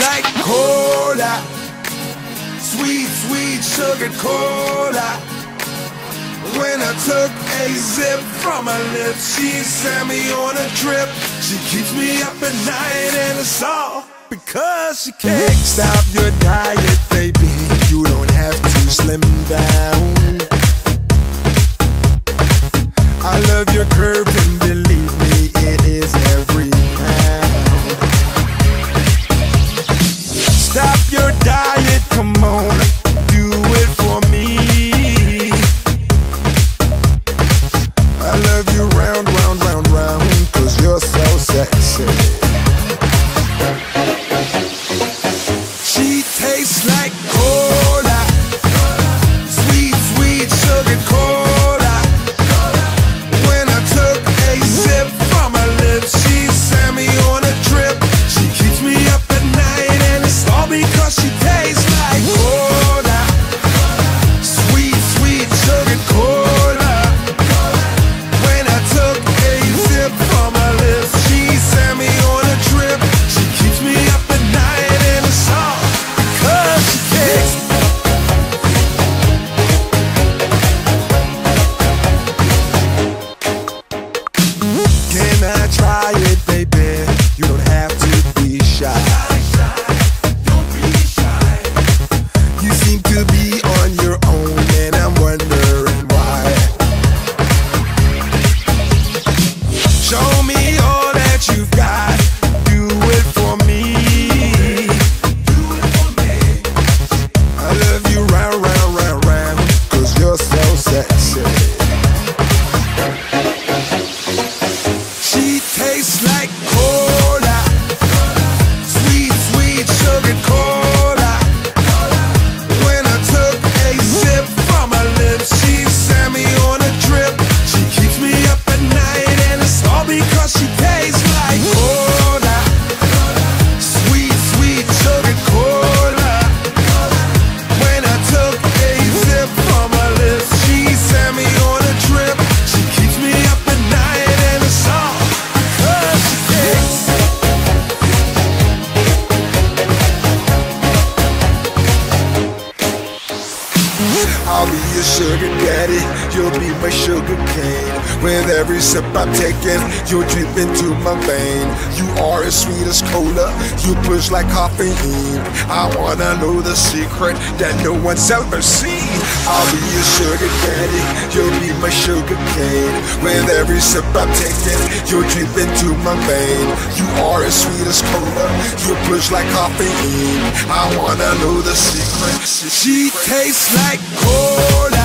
like cola. Sweet, sweet sugar cola. When I took a sip from her lips, she sent me on a trip. She keeps me up at night, and it's all because she can't stop your diet, baby. You don't have to slim down. I love your curve. She tastes I'll be your sugar daddy, you'll be my sugar cane. With every sip I'm taking, you'll drip into my vein. You are as sweet as cola, you push like caffeine. I wanna know the secret that no one's ever seen. I'll be your sugar daddy, you'll be my sugar cane. With every sip I'm taking, you'll drip into my vein. You are as sweet as cola, you push like caffeine. I wanna know the secret. She tastes like cola.